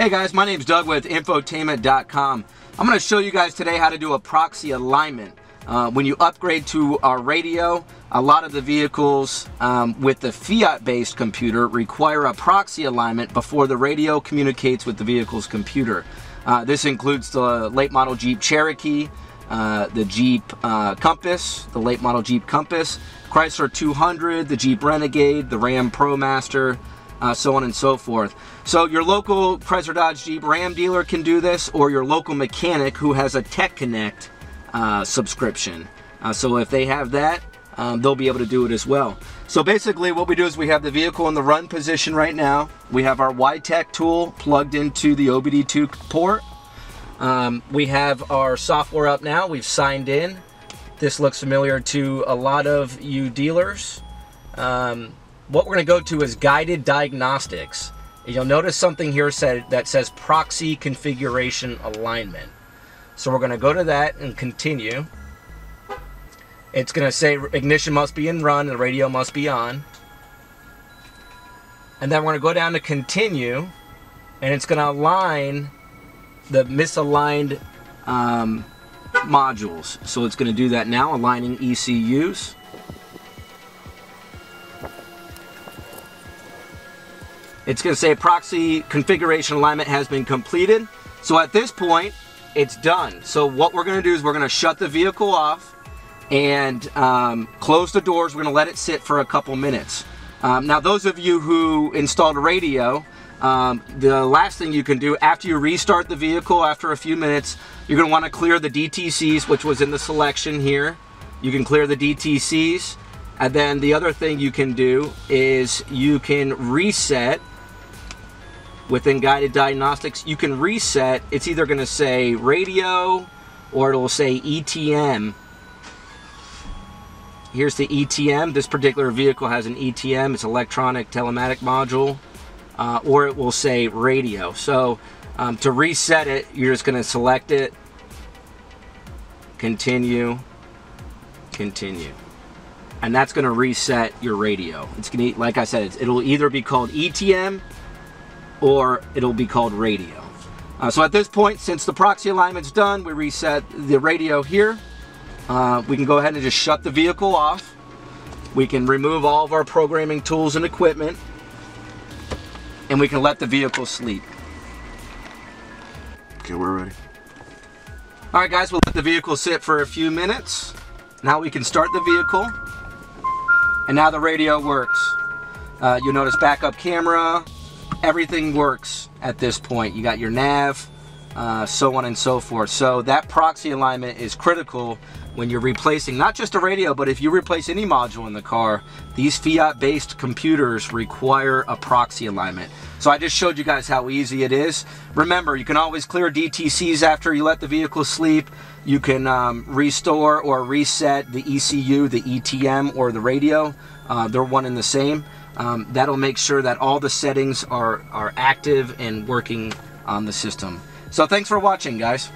Hey guys, my name is Doug with Infotainment.com. I'm going to show you guys today how to do a proxi alignment. Uh, when you upgrade to our radio, a lot of the vehicles um, with the Fiat-based computer require a proxi alignment before the radio communicates with the vehicle's computer. Uh, this includes the late model Jeep Cherokee, uh, the Jeep uh, Compass, the late model Jeep Compass, Chrysler 200, the Jeep Renegade, the Ram ProMaster, uh, so on and so forth. So your local Chrysler Dodge Jeep Ram dealer can do this, or your local mechanic who has a Tech Connect uh, subscription. Uh, so if they have that, um, they'll be able to do it as well. So basically what we do is we have the vehicle in the run position right now. We have our WiTech tool plugged into the OBD2 port. Um, we have our software up now. We've signed in. This looks familiar to a lot of you dealers. Um, what we're going to go to is guided diagnostics. And you'll notice something here said that says proxi configuration alignment. So we're going to go to that and continue. It's going to say ignition must be in run, and the radio must be on. And then we're going to go down to continue, and it's going to align the misaligned um, modules. So it's going to do that now, aligning ECUs. It's going to say proxi configuration alignment has been completed. So at this point, it's done. So what we're going to do is we're going to shut the vehicle off and um, close the doors. We're going to let it sit for a couple minutes. Um, now, those of you who installed a radio, um, the last thing you can do after you restart the vehicle after a few minutes, you're going to want to clear the DTCs, which was in the selection here. You can clear the DTCs. And then the other thing you can do is you can reset within guided diagnostics, you can reset. It's either going to say radio or it'll say ETM. Here's the ETM. This particular vehicle has an ETM. It's electronic telematic module. Uh, or it will say radio. So um, to reset it, you're just going to select it, continue, continue. And that's going to reset your radio. It's going to, like I said, it'll either be called ETM or it'll be called radio. Uh, so at this point, since the proxi alignment's done, we reset the radio here. Uh, we can go ahead and just shut the vehicle off. We can remove all of our programming tools and equipment. And we can let the vehicle sleep. Okay, we're ready. All right, guys, we'll let the vehicle sit for a few minutes. Now we can start the vehicle. And now the radio works. Uh, you'll notice backup camera, everything works at this point. You got your nav, uh, so on and so forth. So that proxi alignment is critical when you're replacing not just a radio, but if you replace any module in the car, these Fiat-based computers require a proxi alignment. So I just showed you guys how easy it is. Remember, you can always clear DTCs after you let the vehicle sleep. You can um, restore or reset the ECU, the ETM, or the radio. Uh, they're one and the same. Um, that'll make sure that all the settings are, are active and working on the system. So thanks for watching, guys.